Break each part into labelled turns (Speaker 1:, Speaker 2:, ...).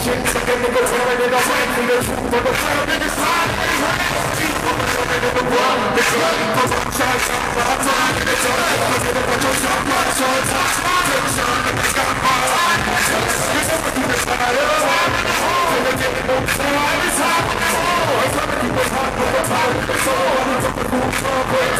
Speaker 1: get and I'm but I'm trying to cause it's a bunch of shot, my short touch, take a shot, and it's got my eye, it's over to the side, it's time, and I'm time to keep it hot, but it's over, it's over, it's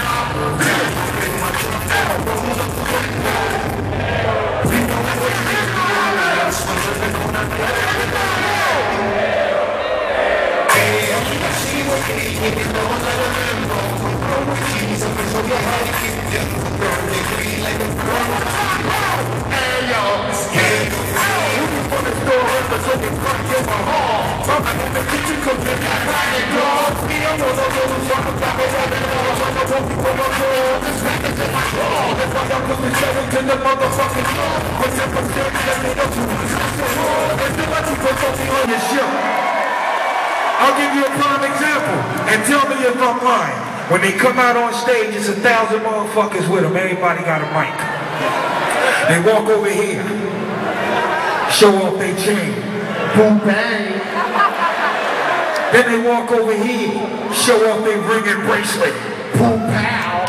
Speaker 1: I'll give you a prime example and tell me if I'm lying. When they come out on stage, it's a thousand motherfuckers with them. Everybody got a mic. They walk over here, show off their chain. Boom bang. Then they walk over here, show off their ring and bracelet. Boom pow.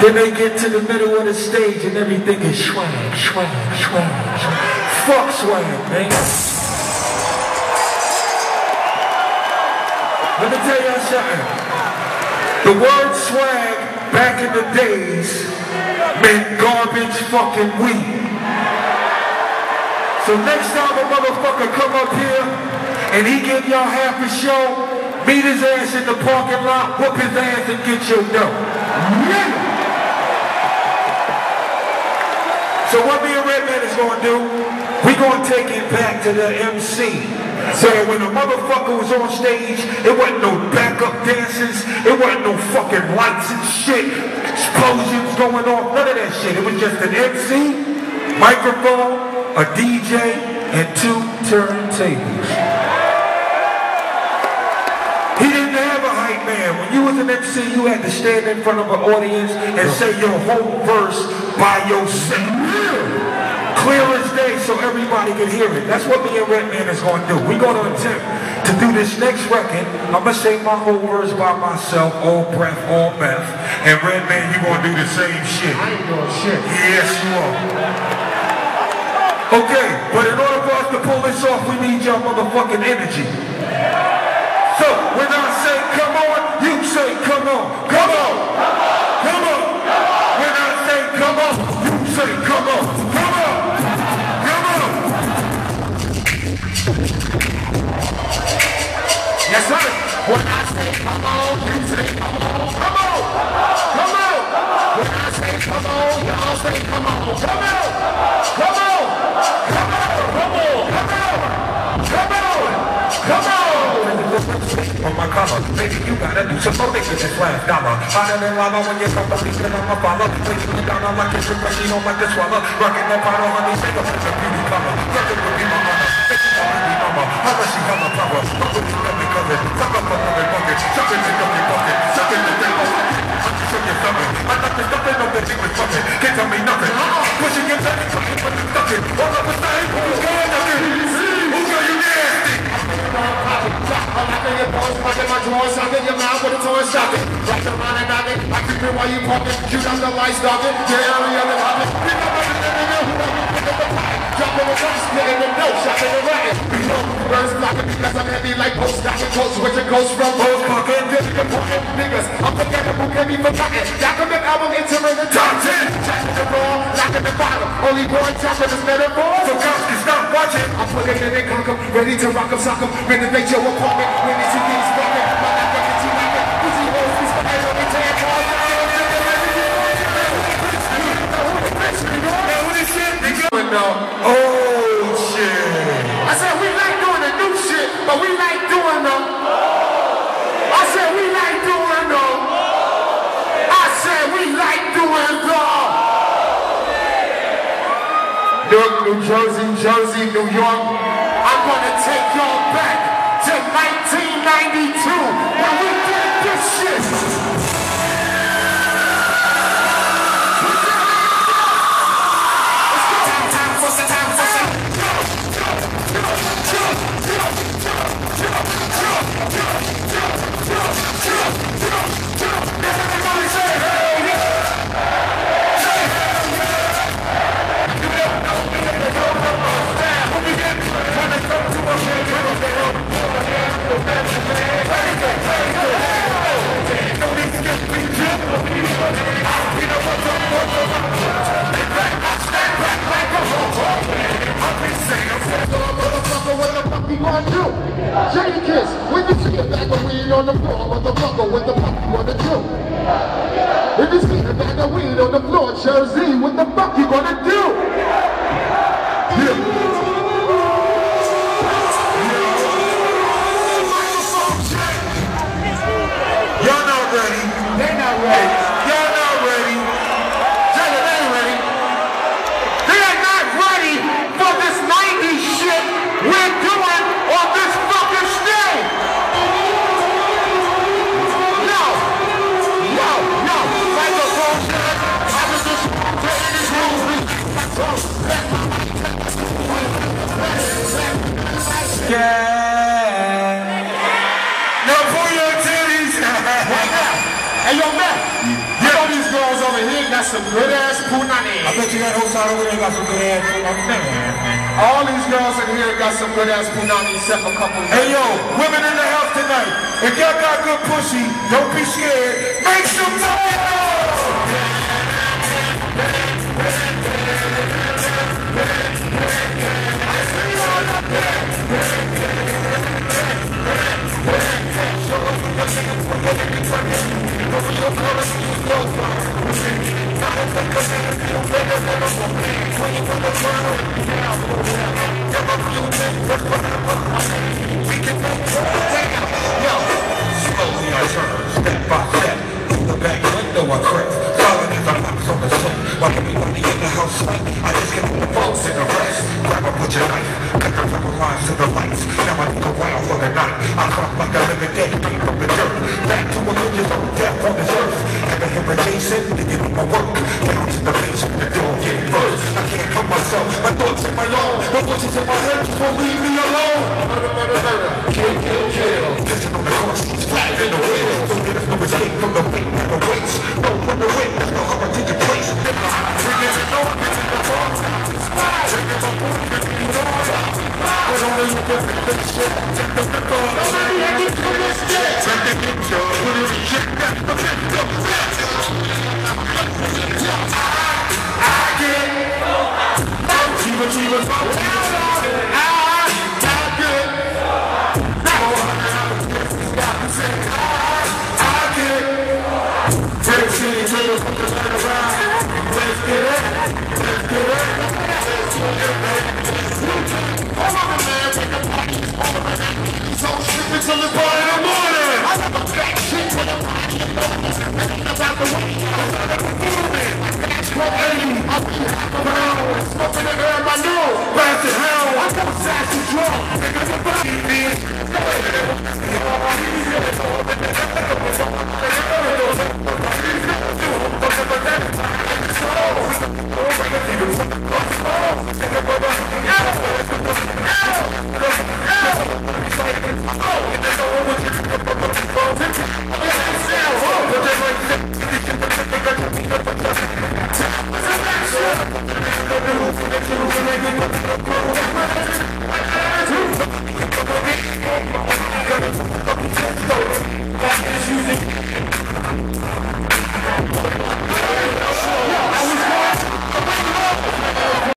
Speaker 1: Then they get to the middle of the stage and everything is swag, swag, swag, swag. Fuck swag, man. Let me tell y'all something. The word swag back in the days meant garbage fucking weed. So next time a motherfucker come up here and he give y'all half a show, meet his ass in the parking lot, whoop his ass and get your dough. Yeah. So what me and Redman is gonna do, we gonna take it back to the MC. So when a motherfucker was on stage, it wasn't no backup dancers, it wasn't no fucking lights and shit, explosions going off, none of that shit. It was just an MC, microphone, a DJ, and two turntables. He didn't have a hype man. When you was an MC, you had to stand in front of an audience and say your whole verse by yourself. Clear as day so everybody can hear it. That's what me and Redman is going to do. We're going to attempt to do this next record. I'm going to say my whole verse by myself, all breath, all meth. And Redman, you're going to do the same shit.
Speaker 2: I ain't doing shit.
Speaker 1: Yes, you are. Okay, but in order for us to pull this off, we need your motherfucking energy. So, when I say come on, you say come on. Come on. Come on. When I say come on, you say come on. Come on. Come on. Yes, sir. When I say come on, you say come on. Come on. Come on. When I say come on, y'all say come on. Come on. On collar, baby, you gotta do some more niggas this last dollar. Hotter than lava when you come up, leaving on my follow. Placing me down, I'm like a shrimp machine on like the swallow. Rocking that bottle, honey, say a beauty color. Nothing would be my honor. Bitch, wanna be mama. How much she got my power? Fuck what you got me covered. Fuck up my fucking bucket. Suck it, take up your bucket. Suck it, take up your bucket. Suck it, your stomach. I thought there's nothing on the G was bucket. Can't tell me nothing. Uh-huh. Pushing your belly, fucking but you stuck it. All with that, who's going nothing?
Speaker 2: I'm in my drawers, in your mouth with a toy socket. Your mind and nothing, I keep it while you pumping. Shoot out the lights, dog it. Get area the hopping. Pick up everything in the hood, pick up the pipe. Drop in the get in the note, in the racket. Birds blocking because I'm heavy like post stocking coats. Where your ghost from? Post pocket, this is important niggas. I'm forgettable, can be forgotten. Document album entering the top 10. Checking the raw, knocking the bottom. Only boy chopping is metaphor.
Speaker 1: So cops can stop watching.
Speaker 2: I'm it in conquer, ready to rock 'em, sock 'em, renovate your apartment. When it's two things
Speaker 1: Nigga.
Speaker 2: No.
Speaker 1: Oh shit.
Speaker 2: I said we like doing the new shit, but we like doing the. I said we like doing the. I said we like doing the. New Jersey, Jersey, New York. I'm gonna take y'all back to 1992 the gonna do? Check kiss. When you see a bag of weed on the floor, motherfucker, what the fuck you gonna do? If you see a bag of weed on the floor, Jersey, what the fuck you gonna do? Some good ass punani.
Speaker 1: I bet you that whole side over there got some good ass. Man.
Speaker 2: All these girls in here got some good ass punani except a couple.
Speaker 1: Hey yo, women in the house tonight. If y'all got good pussy, don't be scared. Make some noise. Back to a living dead beat from the dirt. Back to a million of death on this earth. Ever hear a Jason? Then you my work. Down to the basement, the door get first. I can't help myself, my thoughts in my own. The voices in my head just won't leave me alone.